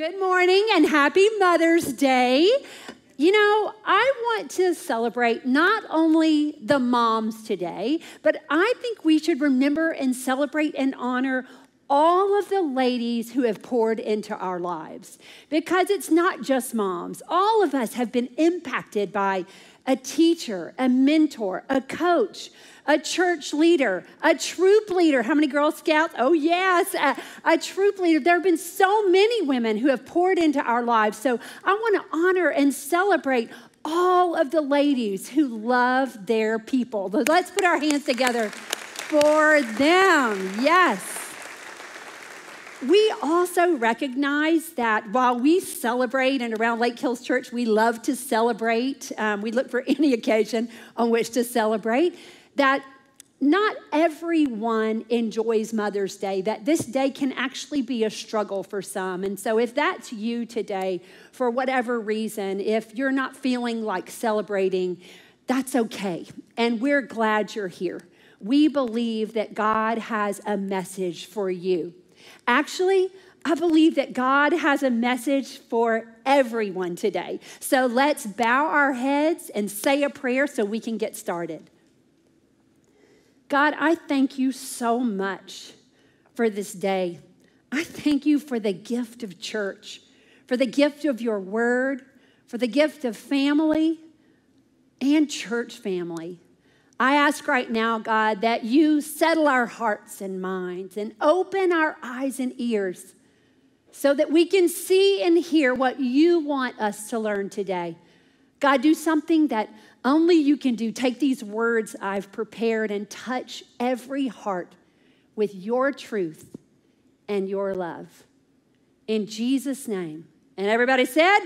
Good morning and happy Mother's Day. You know, I want to celebrate not only the moms today, but I think we should remember and celebrate and honor all of the ladies who have poured into our lives. Because it's not just moms, all of us have been impacted by a teacher, a mentor, a coach, a church leader, a troop leader. How many Girl Scouts? Oh, yes, a, a, troop leader. There have been so many women who have poured into our lives. So I want to honor and celebrate all of the ladies who love their people. Let's put our hands together for them. Yes. We also recognize that while we celebrate, and around Lake Hills Church, we love to celebrate, um, we look for any occasion on which to celebrate that not everyone enjoys Mother's Day, that this day can actually be a struggle for some. And so, if that's you today, for whatever reason, if you're not feeling like celebrating, that's okay. And we're glad you're here. We believe that God has a message for you. Actually, I believe that God has a message for everyone today. So let's bow our heads and say a prayer so we can get started. God, I thank you so much for this day. I thank you for the gift of church, for the gift of your word, for the gift of family and church family. I ask right now, God, that you settle our hearts and minds and open our eyes and ears so that we can see and hear what you want us to learn today. God, do something that only you can do. Take these words I've prepared and touch every heart with your truth and your love. In Jesus' name. And everybody said,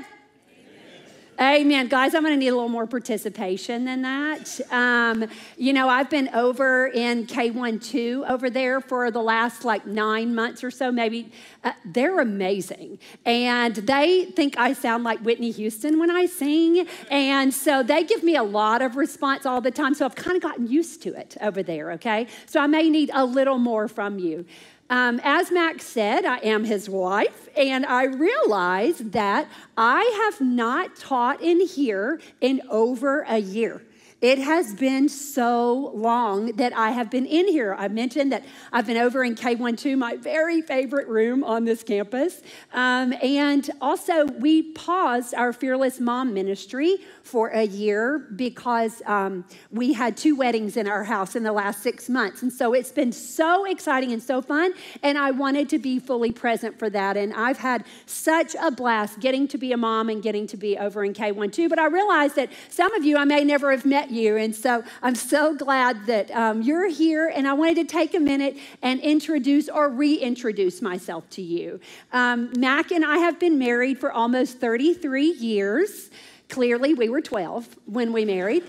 Amen. Guys, I'm going to need a little more participation than that. Um, you know, I've been over in K12 over there for the last like nine months or so, maybe. Uh, they're amazing. And they think I sound like Whitney Houston when I sing. And so they give me a lot of response all the time. So I've kind of gotten used to it over there, okay? So I may need a little more from you. Um, as Mac said, I am his wife, and I realize that I have not taught in here in over a year. It has been so long that I have been in here. I mentioned that I've been over in K12, my very favorite room on this campus. Um, and also, we paused our Fearless Mom ministry for a year because um, we had two weddings in our house in the last six months. And so it's been so exciting and so fun. And I wanted to be fully present for that. And I've had such a blast getting to be a mom and getting to be over in K12. But I realized that some of you I may never have met you. And so I'm so glad that um, you're here. And I wanted to take a minute and introduce or reintroduce myself to you. Um, Mac and I have been married for almost 33 years. Clearly, we were 12 when we married.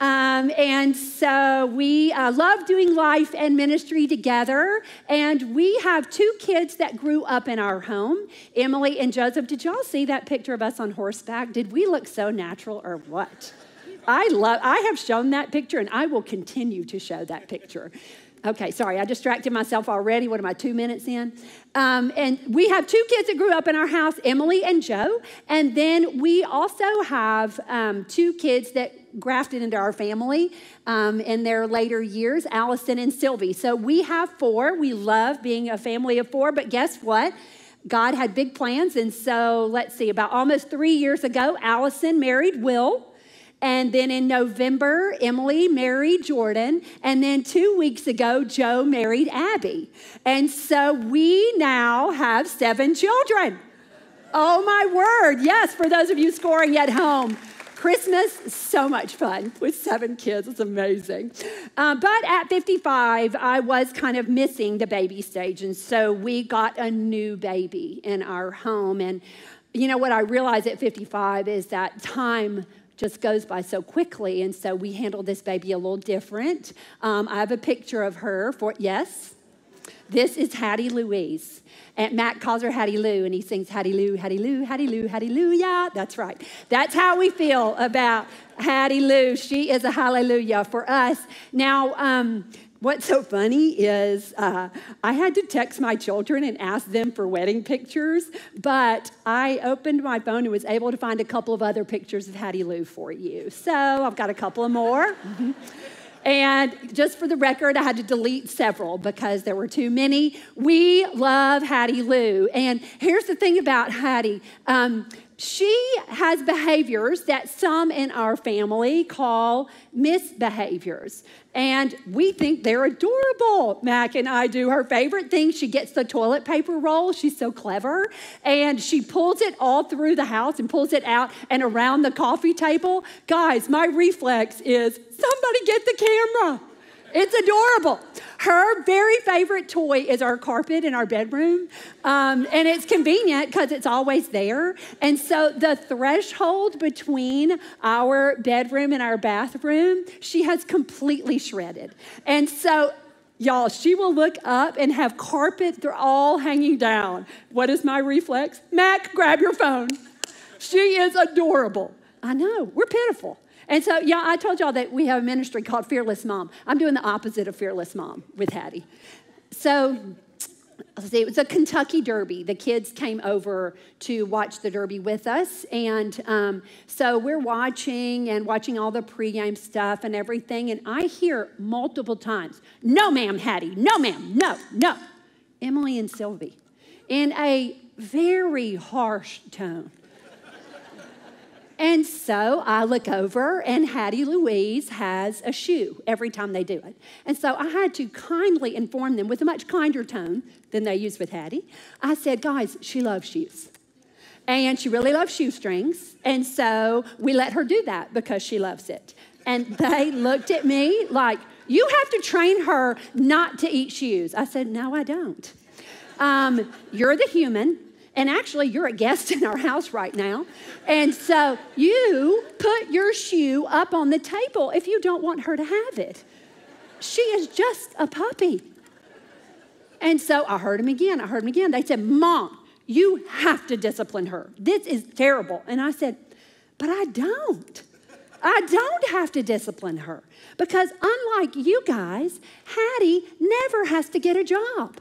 Um, and so we uh, love doing life and ministry together. And we have two kids that grew up in our home Emily and Joseph. Did y'all see that picture of us on horseback? Did we look so natural or what? I love, I have shown that picture and I will continue to show that picture. Okay, sorry, I distracted myself already. What am I, two minutes in? Um, and we have two kids that grew up in our house, Emily and Joe. And then we also have um, two kids that grafted into our family um, in their later years, Allison and Sylvie. So we have four. We love being a family of four, but guess what? God had big plans. And so let's see, about almost three years ago, Allison married Will. And then in November, Emily married Jordan. And then two weeks ago, Joe married Abby. And so we now have seven children. Oh, my word. Yes, for those of you scoring at home. Christmas, so much fun with seven kids. It's amazing. Uh, but at 55, I was kind of missing the baby stage. And so we got a new baby in our home. And you know what I realized at 55 is that time just goes by so quickly. And so we handle this baby a little different. Um, I have a picture of her for, yes, this is Hattie Louise. And Mac calls her Hattie Lou, and he sings Hattie Lou, Hattie Lou, Hattie Lou, Hattie Lou, yeah. That's right. That's how we feel about Hattie Lou. She is a hallelujah for us. Now, um, what's so funny is uh, I had to text my children and ask them for wedding pictures, but I opened my phone and was able to find a couple of other pictures of Hattie Lou for you. So I've got a couple of more. And just for the record, I had to delete several because there were too many. We love Hattie Lou. And here's the thing about Hattie um, she has behaviors that some in our family call misbehaviors. And we think they're adorable. Mac and I do. Her favorite thing, she gets the toilet paper roll. She's so clever. And she pulls it all through the house and pulls it out and around the coffee table. Guys, my reflex is somebody get the camera. It's adorable. Her very favorite toy is our carpet in our bedroom. Um, and it's convenient because it's always there. And so the threshold between our bedroom and our bathroom, she has completely shredded. And so Y'all, she will look up and have carpet, they're all hanging down. What is my reflex? Mac, grab your phone. She is adorable. I know, we're pitiful. And so, yeah, I told y'all that we have a ministry called Fearless Mom. I'm doing the opposite of Fearless Mom with Hattie. So, it was a Kentucky Derby. The kids came over to watch the Derby with us. And um, so we're watching and watching all the pregame stuff and everything. And I hear multiple times, no, ma'am, Hattie, no, ma'am, no, no. Emily and Sylvie in a very harsh tone. And so I look over, and Hattie Louise has a shoe every time they do it. And so I had to kindly inform them with a much kinder tone than they use with Hattie. I said, Guys, she loves shoes. And she really loves shoestrings. And so we let her do that because she loves it. And they looked at me like, You have to train her not to eat shoes. I said, No, I don't. Um, you're the human, and actually, you're a guest in our house right now. And so you put your shoe up on the table if you don't want her to have it. She is just a puppy. And so I heard him again. I heard him again. They said, Mom, you have to discipline her. This is terrible. And I said, But I don't. I don't have to discipline her because, unlike you guys, Hattie never has to get a job.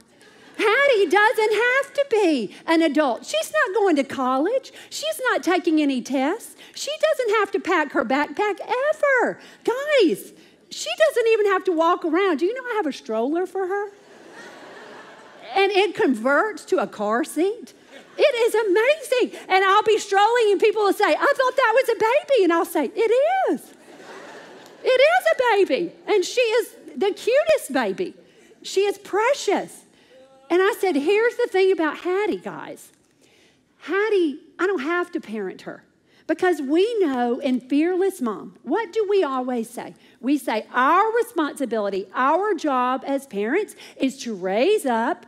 Hattie doesn't have to be an adult. She's not going to college. She's not taking any tests. She doesn't have to pack her backpack ever. Guys, she doesn't even have to walk around. Do you know I have a stroller for her? and it converts to a car seat. It is amazing. And I'll be strolling, and people will say, I thought that was a baby. And I'll say, It is. It is a baby. And she is the cutest baby. She is precious. And I said, here's the thing about Hattie, guys. Hattie, I don't have to parent her because we know in Fearless Mom, what do we always say? We say our responsibility, our job as parents is to raise up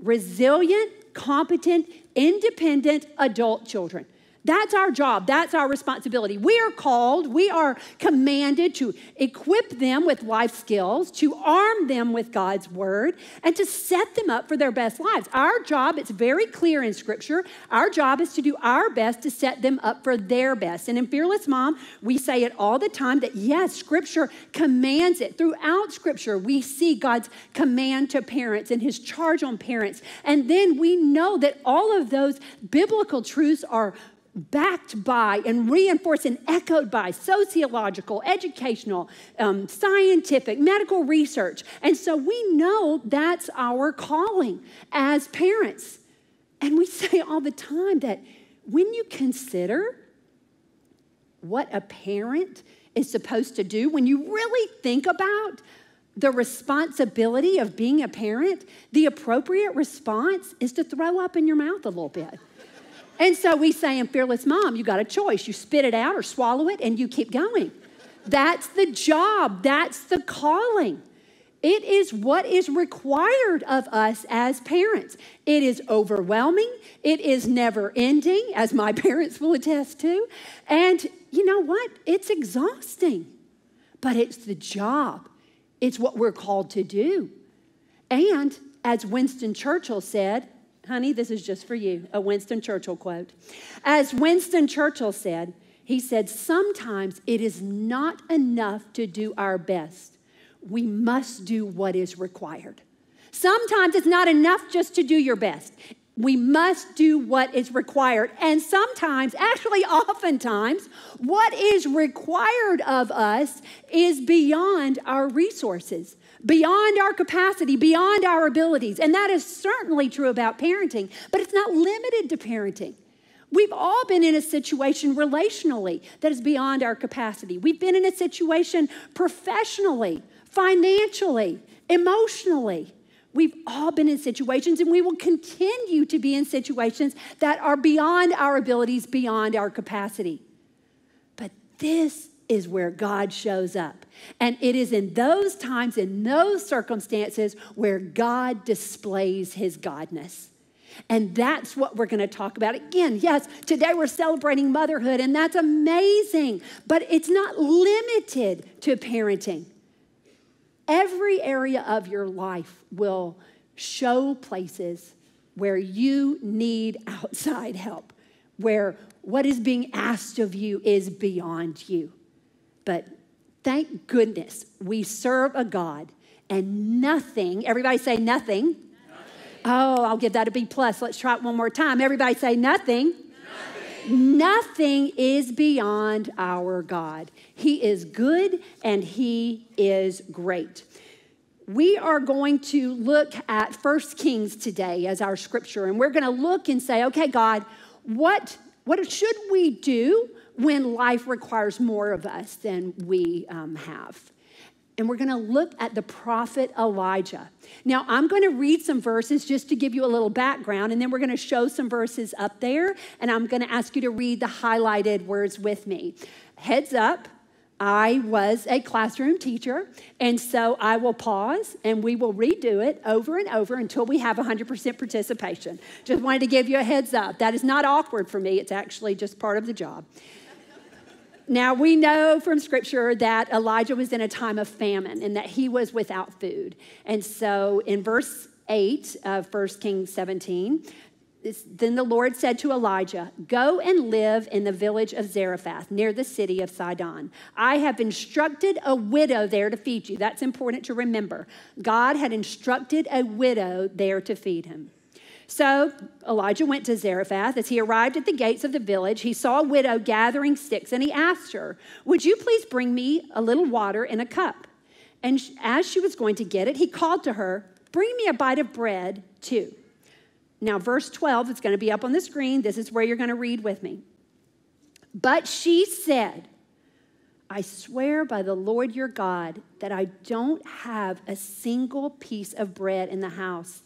resilient, competent, independent adult children. That's our job. That's our responsibility. We are called, we are commanded to equip them with life skills, to arm them with God's word, and to set them up for their best lives. Our job, it's very clear in Scripture, our job is to do our best to set them up for their best. And in Fearless Mom, we say it all the time that yes, Scripture commands it. Throughout Scripture, we see God's command to parents and his charge on parents. And then we know that all of those biblical truths are backed by and reinforced and echoed by sociological, educational, um, scientific, medical research. And so we know that's our calling as parents. And we say all the time that when you consider what a parent is supposed to do, when you really think about the responsibility of being a parent, the appropriate response is to throw up in your mouth a little bit. And so we say in Fearless Mom, you got a choice. You spit it out or swallow it and you keep going. That's the job, that's the calling. It is what is required of us as parents. It is overwhelming. It is never ending, as my parents will attest to. And you know what? It's exhausting, but it's the job. It's what we're called to do. And as Winston Churchill said, honey, this is just for you, a Winston Churchill quote. As Winston Churchill said, he said, Sometimes it is not enough to do our best. we must do what is required. Sometimes it's not enough just to do your best. We must do what is required. And sometimes, actually, oftentimes, what is required of us is beyond our resources, beyond our capacity, beyond our abilities. And that is certainly true about parenting, but it's not limited to parenting. We've all been in a situation relationally that is beyond our capacity. We've been in a situation professionally, financially, emotionally. We've all been in situations, and we will continue to be in situations that are beyond our abilities, beyond our capacity. But this is where God shows up. And it is in those times, in those circumstances, where God displays his godness. And that's what we're going to talk about. Again, yes, today we're celebrating motherhood, and that's amazing, but it's not limited to parenting. Every area of your life will show places where you need outside help, where what is being asked of you is beyond you. But thank goodness we serve a God and nothing, everybody say nothing. nothing. Oh, I'll give that a B plus. Let's try it one more time. Everybody say nothing. Nothing. nothing is beyond our God. He is good and He is great. We are going to look at First Kings today as our scripture, and we're going to look and say, okay, God, what, what should we do when life requires more of us than we um, have? and we're going to look at the prophet Elijah. Now, I'm going to read some verses just to give you a little background, and then we're going to show some verses up there, and I'm going to ask you to read the highlighted words with me. Heads up, I was a classroom teacher, and so I will pause and we will redo it over and over until we have 100% participation. Just wanted to give you a heads up. That is not awkward for me, it's actually just part of the job. Now, we know from scripture that Elijah was in a time of famine and that he was without food. And so in verse 8 of 1 Kings 17, then the Lord said to Elijah, Go and live in the village of Zarephath, near the city of Sidon. I have instructed a widow there to feed you. That's important to remember. God had instructed a widow there to feed him. So Elijah went to Zarephath. As he arrived at the gates of the village, he saw a widow gathering sticks, and he asked her, Would you please bring me a little water in a cup? And as she was going to get it, he called to her, Bring me a bite of bread, too. Now, verse 12, it's going to be up on the screen. This is where you're going to read with me. But she said, I swear by the Lord your God that I don't have a single piece of bread in the house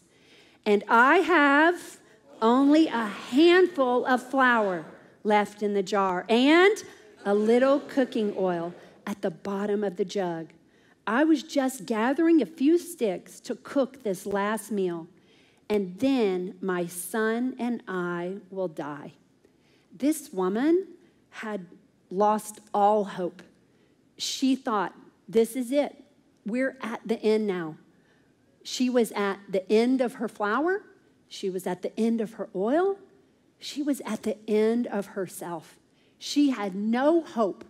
and I have only a handful of flour left in the jar and a little cooking oil at the bottom of the jug. I was just gathering a few sticks to cook this last meal, and then my son and I will die. This woman had lost all hope. She thought, This is it. We're at the end now. She was at the end of her flour, she was at the end of her oil, she was at the end of herself. She had no hope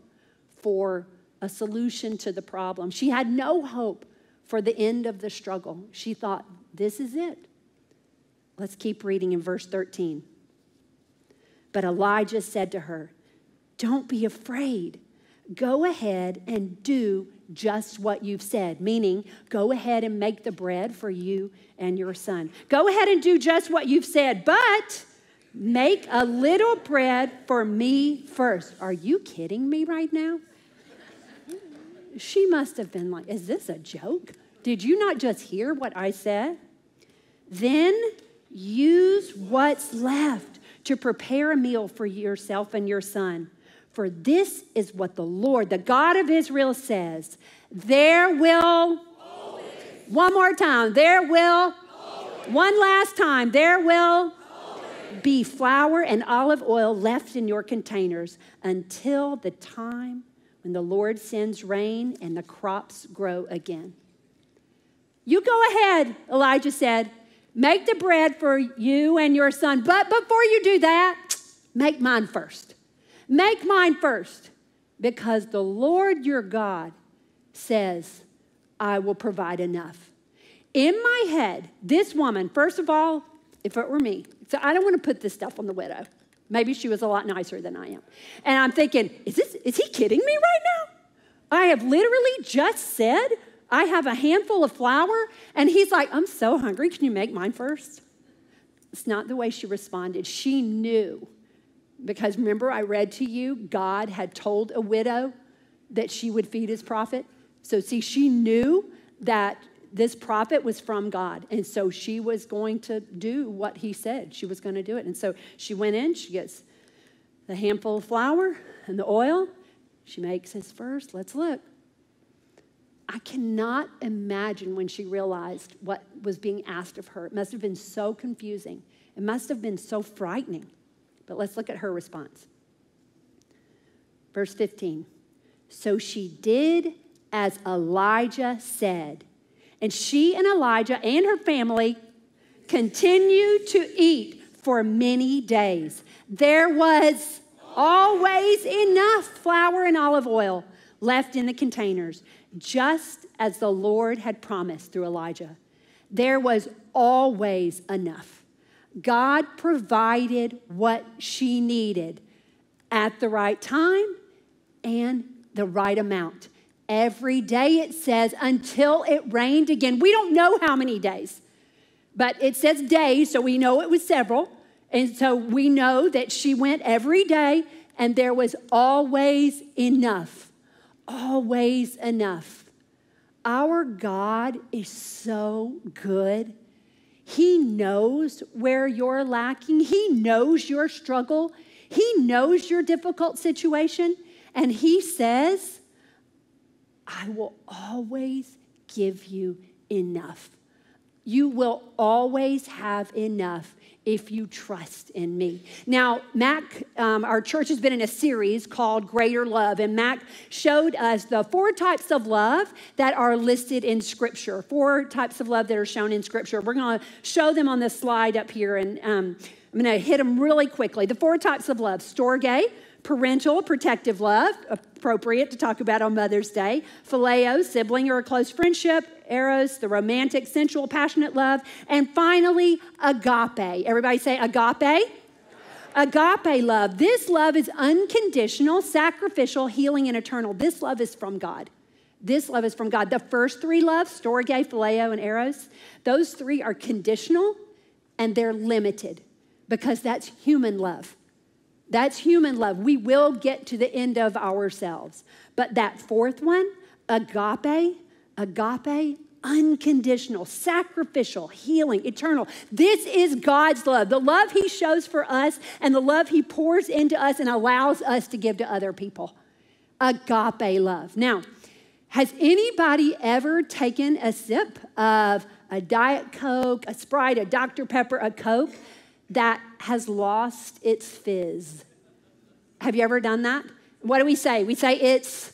for a solution to the problem. She had no hope for the end of the struggle. She thought, this is it. Let's keep reading in verse 13. But Elijah said to her, Don't be afraid. Go ahead and do just what you've said, meaning go ahead and make the bread for you and your son. Go ahead and do just what you've said, but make a little bread for me first. Are you kidding me right now? She must have been like, Is this a joke? Did you not just hear what I said? Then use what's left to prepare a meal for yourself and your son. For this is what the Lord, the God of Israel, says There will, Always. one more time, there will, Always. one last time, there will Always. be flour and olive oil left in your containers until the time when the Lord sends rain and the crops grow again. You go ahead, Elijah said. Make the bread for you and your son. But before you do that, make mine first. Make mine first, because the Lord your God says, I will provide enough. In my head, this woman, first of all, if it were me, so I don't want to put this stuff on the widow. Maybe she was a lot nicer than I am. And I'm thinking, is this is he kidding me right now? I have literally just said I have a handful of flour and he's like, "I'm so hungry. Can you make mine first? It's not the way she responded. She knew. Because remember I read to you God had told a widow that she would feed his prophet. So see she knew that this prophet was from God. And so she was going to do what he said. She was going to do it. And so she went in, she gets the handful of flour and the oil. She makes his first. Let's look. I cannot imagine when she realized what was being asked of her. It must have been so confusing. It must have been so frightening. But let's look at her response. Verse 15. So she did as Elijah said and she and Elijah and her family continued to eat for many days. There was always enough flour and olive oil left in the containers, just as the Lord had promised through Elijah. There was always enough. God provided what she needed at the right time and the right amount. Every day it says until it rained again. We don't know how many days, but it says days, so we know it was several. And so we know that she went every day and there was always enough. Always enough. Our God is so good. He knows where you're lacking, He knows your struggle, He knows your difficult situation, and He says, I will always give you enough. You will always have enough if you trust in me. Now, Mac, um, our church has been in a series called Greater Love, and Mac showed us the four types of love that are listed in Scripture. Four types of love that are shown in Scripture. We're going to show them on the slide up here, and um, I'm going to hit them really quickly. The four types of love storge, parental protective love, appropriate to talk about on Mother's Day, phileo, sibling or a close friendship, eros, the romantic, sensual, passionate love, and finally, agape. Everybody say agape. Agape love. This love is unconditional, sacrificial, healing, and eternal. This love is from God. This love is from God. The first three loves, storge, phileo, and eros, those three are conditional and they're limited because that's human love. That's human love. We will get to the end of ourselves. But that fourth one, agape, agape, unconditional, sacrificial, healing, eternal. This is God's love, the love He shows for us and the love He pours into us and allows us to give to other people. Agape love. Now, has anybody ever taken a sip of a Diet Coke, a Sprite, a Dr. Pepper, a Coke? That has lost its fizz. Have you ever done that? What do we say? We say it's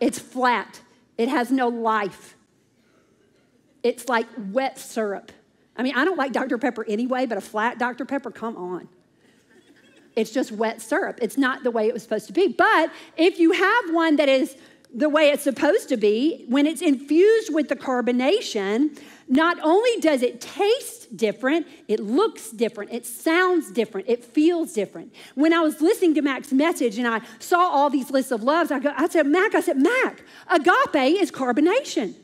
it's flat. It has no life. It's like wet syrup. I mean, I don't like Dr. Pepper anyway, but a flat Dr. Pepper, come on. It's just wet syrup. It's not the way it was supposed to be. But if you have one that is the way it's supposed to be, when it's infused with the carbonation, not only does it taste different, it looks different, it sounds different, it feels different. When I was listening to Mac's message and I saw all these lists of loves, I, go, I said, Mac, I said, Mac, agape is carbonation.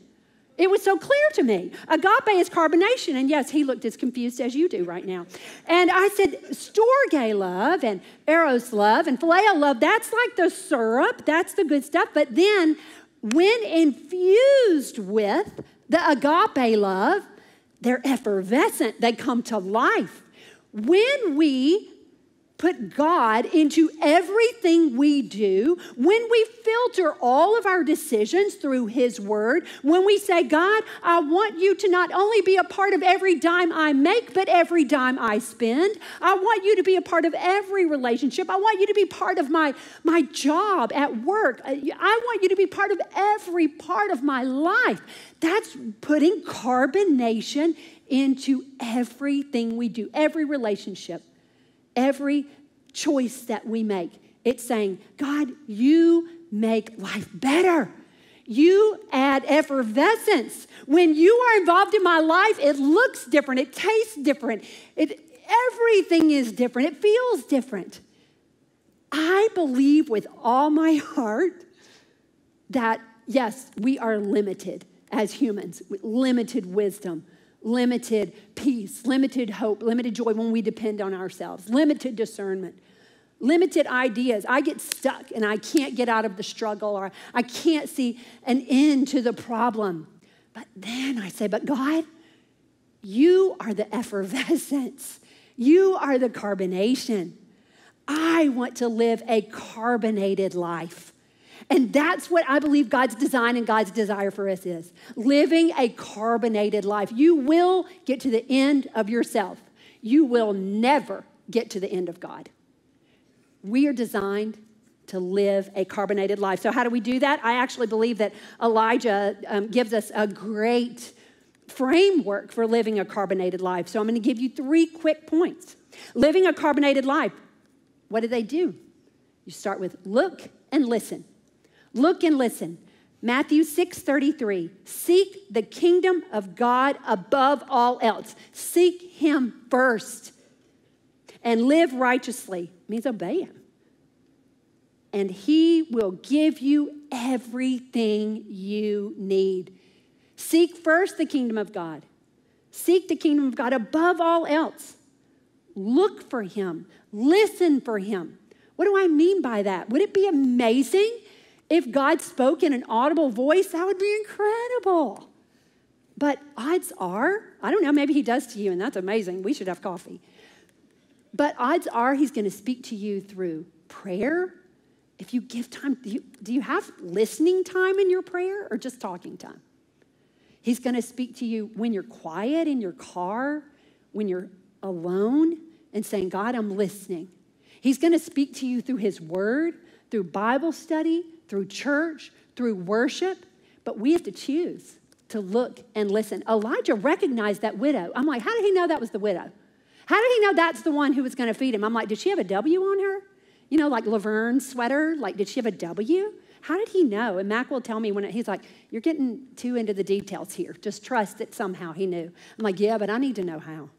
It was so clear to me. Agape is carbonation. And yes, he looked as confused as you do right now. And I said, Storge love and Eros love and Phileo love, that's like the syrup, that's the good stuff. But then when infused with the agape love, they're effervescent, they come to life. When we put God into everything we do, when we filter all of our decisions through His Word, when we say, God, I want you to not only be a part of every dime I make, but every dime I spend. I want you to be a part of every relationship. I want you to be part of my, my job at work. I want you to be part of every part of my life. That's putting carbonation into everything we do, every relationship every choice that we make. It's saying, God, you make life better. You add effervescence. When you are involved in my life, it looks different, it tastes different, it, everything is different, it feels different. I believe with all my heart that, yes, we are limited as humans, limited wisdom, limited peace, limited hope, limited joy when we depend on ourselves, limited discernment, limited ideas. I get stuck and I can't get out of the struggle or I can't see an end to the problem. But then I say, But God, you are the effervescence, you are the carbonation. I want to live a carbonated life. And that's what I believe God's design and God's desire for us is living a carbonated life. You will get to the end of yourself, you will never get to the end of God. We are designed to live a carbonated life. So, how do we do that? I actually believe that Elijah um, gives us a great framework for living a carbonated life. So, I'm going to give you three quick points. Living a carbonated life, what do they do? You start with look and listen. Look and listen. Matthew 6 33. Seek the kingdom of God above all else. Seek Him first. And live righteously means obey Him. And He will give you everything you need. Seek first the kingdom of God. Seek the kingdom of God above all else. Look for Him. Listen for Him. What do I mean by that? Would it be amazing if God spoke in an audible voice, that would be incredible. But odds are, I don't know, maybe he does to you, and that's amazing. We should have coffee. But odds are he's going to speak to you through prayer. If you give time, do you, do you have listening time in your prayer or just talking time? He's going to speak to you when you're quiet in your car, when you're alone, and saying, God, I'm listening. He's going to speak to you through his word, through Bible study, through church, through worship, but we have to choose to look and listen. Elijah recognized that widow. I'm like, how did he know that was the widow? How did he know that's the one who was going to feed him? I'm like, did she have a W on her? You know, like Laverne's sweater? Like, did she have a W? How did he know? And Mac will tell me when it, he's like, You're getting too into the details here. Just trust that somehow he knew. I'm like, Yeah, but I need to know how.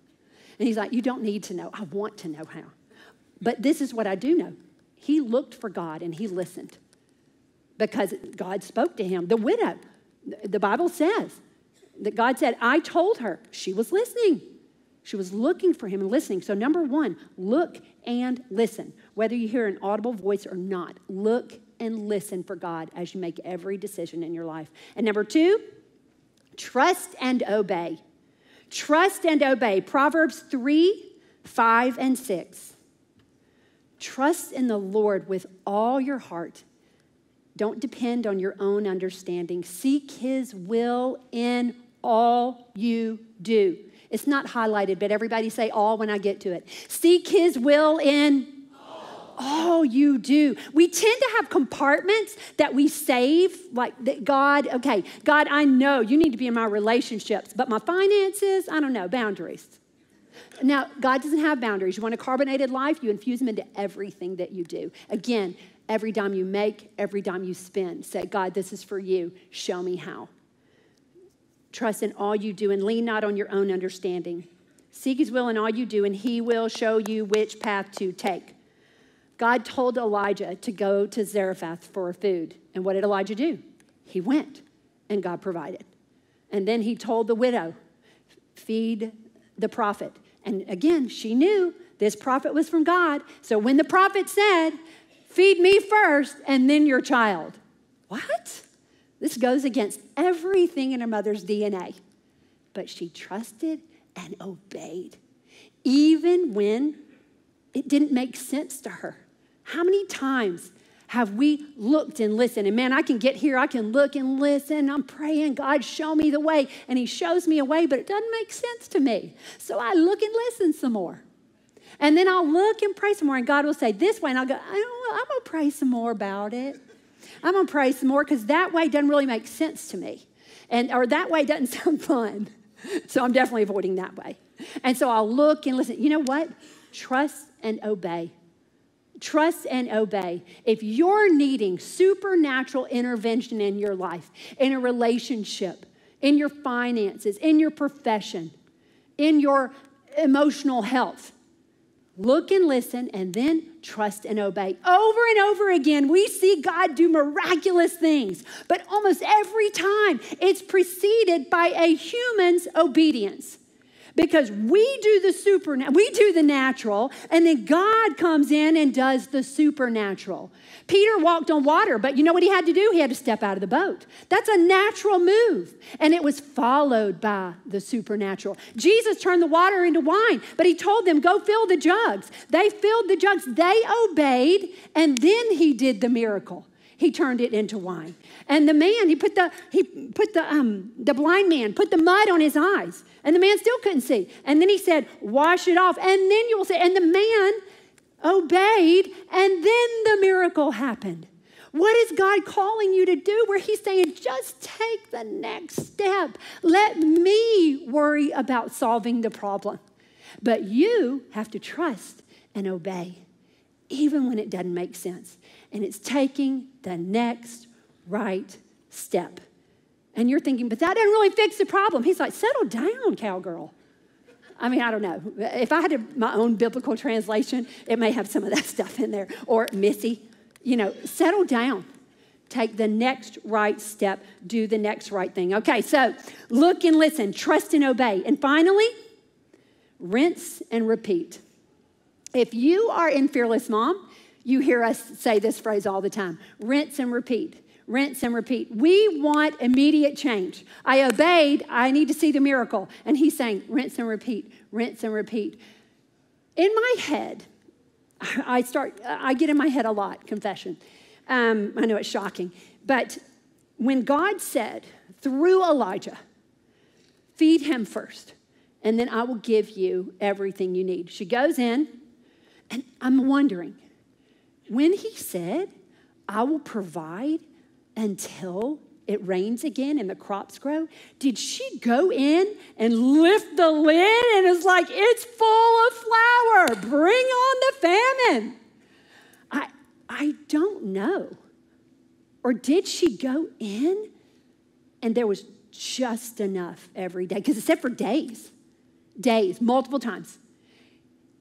And he's like, You don't need to know. I want to know how. But this is what I do know. He looked for God and he listened because God spoke to him. The widow, the Bible says that God said, I told her. She was listening. She was looking for him and listening. So, number one, look and listen. Whether you hear an audible voice or not, look and listen for God as you make every decision in your life. And number two, trust and obey. Trust and obey. Proverbs 3 5 and 6. Trust in the Lord with all your heart don't depend on your own understanding. Seek His will in all you do. It's not highlighted, but everybody say all when I get to it. Seek His will in all you do. We tend to have compartments that we save, like that God, okay, God, I know you need to be in my relationships, but my finances, I don't know, boundaries. Now, God doesn't have boundaries. You want a carbonated life, you infuse them into everything that you do. Again, Every dime you make, every dime you spend, say, God, this is for you. Show me how. Trust in all you do and lean not on your own understanding. Seek his will in all you do, and he will show you which path to take. God told Elijah to go to Zarephath for food. And what did Elijah do? He went, and God provided. And then he told the widow, feed the prophet. And again, she knew this prophet was from God. So when the prophet said, Feed me first and then your child. What? This goes against everything in her mother's DNA. But she trusted and obeyed, even when it didn't make sense to her. How many times have we looked and listened? And man, I can get here, I can look and listen. I'm praying, God, show me the way. And He shows me a way, but it doesn't make sense to me. So I look and listen some more. And then I'll look and pray some more, and God will say this way, and I'll go, I am going to pray some more about it. I'm going to pray some more because that way doesn't really make sense to me. And, or that way doesn't sound fun. So I'm definitely avoiding that way. And so I'll look and listen. You know what? Trust and obey. trust and obey. If you're needing supernatural intervention in your life, in a relationship, in your finances, in your profession, in your emotional health, look and listen, and then trust and obey. Over and over again, we see God do miraculous things, but almost every time it's preceded by a human's obedience because we do the supernatural, we do the natural, and then God comes in and does the supernatural. Peter walked on water, but you know what he had to do? He had to step out of the boat. That's a natural move, and it was followed by the supernatural. Jesus turned the water into wine, but he told them, Go fill the jugs. They filled the jugs, they obeyed, and then he did the miracle he turned it into wine. And the man, he put the he put the um the blind man put the mud on his eyes, and the man still couldn't see. And then he said, "Wash it off." And then you will see. And the man obeyed, and then the miracle happened. What is God calling you to do? Where He's saying, just take the next step. Let me worry about solving the problem. But you have to trust and obey, even when it doesn't make sense and it's taking the next right step. And you're thinking, but that didn't really fix the problem. He's like, settle down, cowgirl. I mean, I don't know. If I had my own biblical translation, it may have some of that stuff in there. Or Missy, you know, settle down. Take the next right step. Do the next right thing. Okay, so look and listen, trust and obey. And finally, rinse and repeat. If you are in Fearless Mom, you hear us say this phrase all the time rinse and repeat. Rinse and repeat. We want immediate change. I obeyed, I need to see the miracle. And he's saying, rinse and repeat, rinse and repeat. In my head, I start, I get in my head a lot, confession. Um, I know it's shocking. But when God said through Elijah, feed him first, and then I will give you everything you need. She goes in, and I'm wondering, when he said, I will provide until it rains again and the crops grow, did she go in and lift the lid and it's like, it's full of flour, bring on the famine? I, I don't know. Or did she go in and there was just enough every day? Because it said for days, days, multiple times.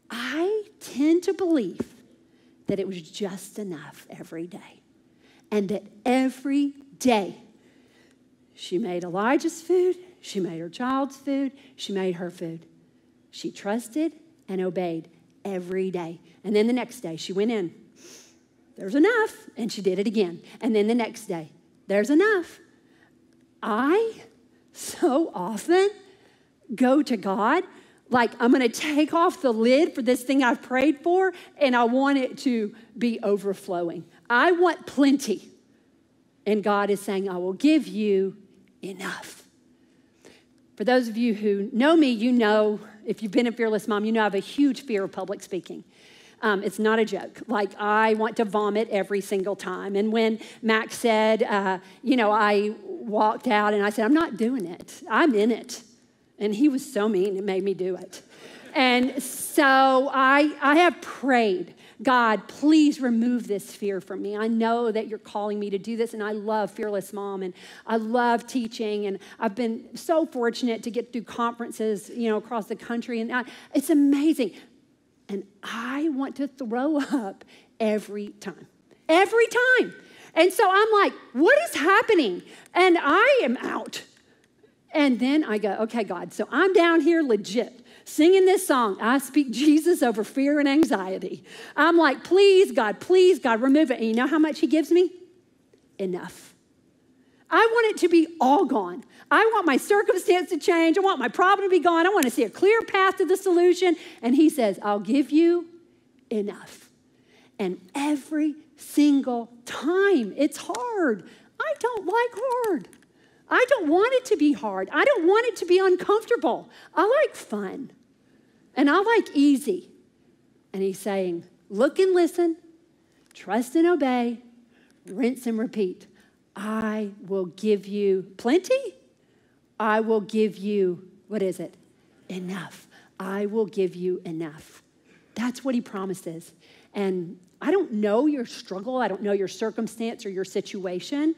I tend to believe that it was just enough every day. And that every day she made Elijah's food, she made her child's food, she made her food. She trusted and obeyed every day. And then the next day she went in. There's enough. And she did it again. And then the next day, there's enough. I so often go to God like I'm going to take off the lid for this thing I've prayed for and I want it to be overflowing. I want plenty. And God is saying, I will give you enough. For those of you who know me, you know, if you've been a fearless mom, you know I have a huge fear of public speaking. Um, it's not a joke. Like, I want to vomit every single time. And when Mac said, uh, you know, I walked out and I said, I'm not doing it, I'm in it. And he was so mean, it made me do it. And so I, I have prayed, God, please remove this fear from me. I know that you're calling me to do this, and I love Fearless Mom, and I love teaching, and I've been so fortunate to get through conferences, you know, across the country, and I, it's amazing. And I want to throw up every time, every time. And so I'm like, what is happening? And I am out. And then I go, okay, God, so I'm down here legit singing this song. I speak Jesus over fear and anxiety. I'm like, please, God, please, God, remove it. And you know how much He gives me? Enough. I want it to be all gone. I want my circumstance to change. I want my problem to be gone. I want to see a clear path to the solution. And He says, I'll give you enough. And every single time, it's hard. I don't like hard. I don't want it to be hard. I don't want it to be uncomfortable. I like fun and I like easy. And he's saying, look and listen, trust and obey, rinse and repeat. I will give you plenty. I will give you, what is it? Enough. I will give you enough. That's what he promises. And I don't know your struggle, I don't know your circumstance or your situation.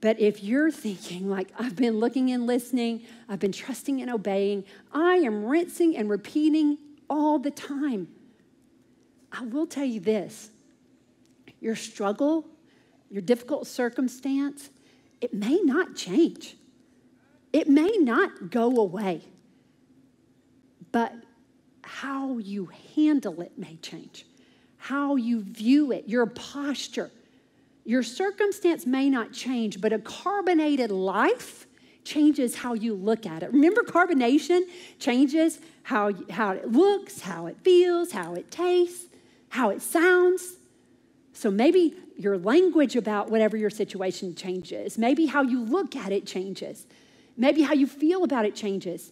But if you're thinking, like, I've been looking and listening, I've been trusting and obeying, I am rinsing and repeating all the time, I will tell you this your struggle, your difficult circumstance, it may not change. It may not go away. But how you handle it may change, how you view it, your posture. Your circumstance may not change, but a carbonated life changes how you look at it. Remember, carbonation changes how, how it looks, how it feels, how it tastes, how it sounds. So maybe your language about whatever your situation changes. Maybe how you look at it changes. Maybe how you feel about it changes.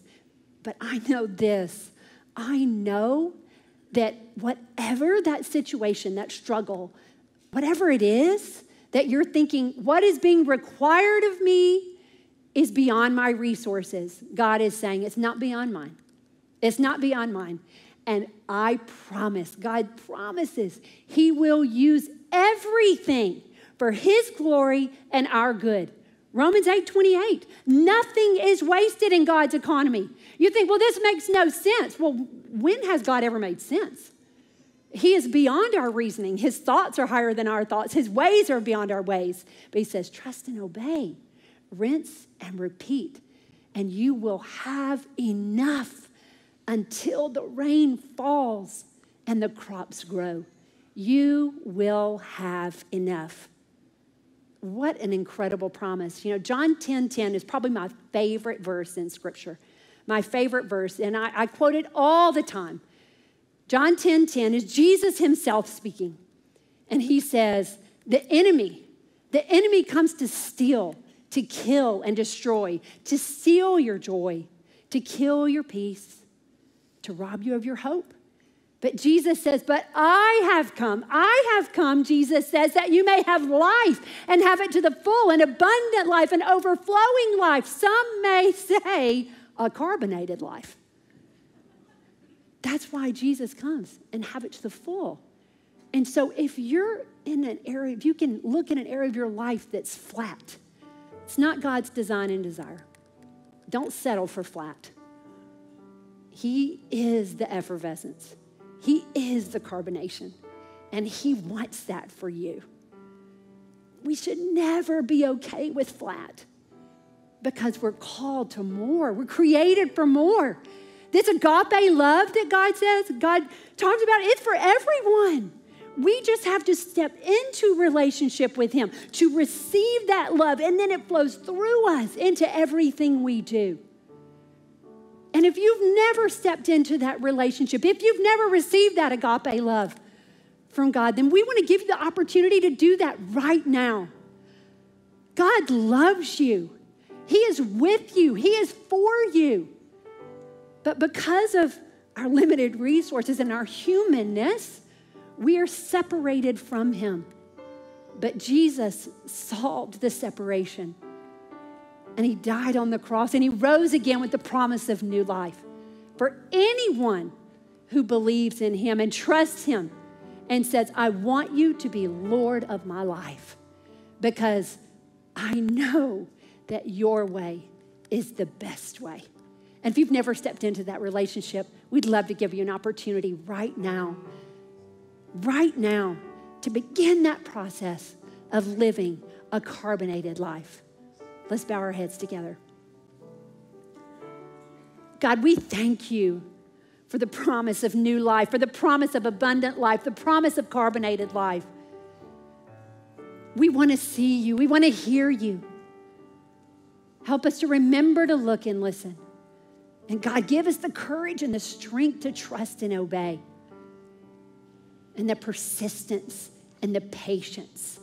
But I know this I know that whatever that situation, that struggle, whatever it is that you're thinking, what is being required of me is beyond my resources. God is saying, it's not beyond mine. It's not beyond mine. And I promise, God promises, He will use everything for His glory and our good. Romans 8 28. Nothing is wasted in God's economy. You think, well, this makes no sense. Well, when has God ever made sense? He is beyond our reasoning. His thoughts are higher than our thoughts. His ways are beyond our ways. But he says, trust and obey, rinse and repeat, and you will have enough until the rain falls and the crops grow. You will have enough. What an incredible promise. You know, John 10 10 is probably my favorite verse in Scripture my favorite verse, and I, I quote it all the time. John 10 10 is Jesus himself speaking. And he says, The enemy, the enemy comes to steal, to kill, and destroy, to steal your joy, to kill your peace, to rob you of your hope. But Jesus says, But I have come, I have come, Jesus says, that you may have life and have it to the full, an abundant life, an overflowing life. Some may say, a carbonated life. That's why Jesus comes and have it to the full. And so if you're in an area, if you can look in an area of your life that's flat, it's not God's design and desire. Don't settle for flat. He is the effervescence. He is the carbonation. And He wants that for you. We should never be okay with flat because we're called to more. We're created for more. This agape love that God says, God talks about, it's for everyone. We just have to step into relationship with Him to receive that love, and then it flows through us into everything we do. And if you've never stepped into that relationship, if you've never received that agape love from God, then we want to give you the opportunity to do that right now. God loves you. He is with you, He is for you. But because of our limited resources and our humanness, we are separated from Him. But Jesus solved the separation. And He died on the cross and He rose again with the promise of new life for anyone who believes in Him and trusts Him and says, I want you to be Lord of my life because I know that your way is the best way. And if you've never stepped into that relationship, we'd love to give you an opportunity right now, right now, to begin that process of living a carbonated life. Let's bow our heads together. God, we thank you for the promise of new life, for the promise of abundant life, the promise of carbonated life. We want to see you, we want to hear you. Help us to remember to look and listen. And God, give us the courage and the strength to trust and obey, and the persistence and the patience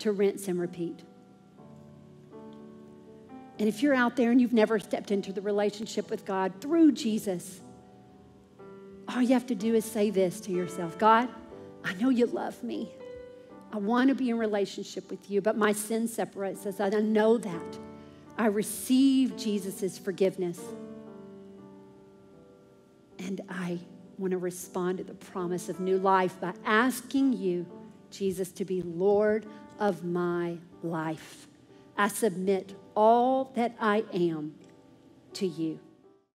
to rinse and repeat. And if you're out there and you've never stepped into the relationship with God through Jesus, all you have to do is say this to yourself God, I know you love me. I want to be in relationship with you, but my sin separates us. I know that. I receive Jesus' forgiveness. And I want to respond to the promise of new life by asking you, Jesus, to be Lord of my life. I submit all that I am to you.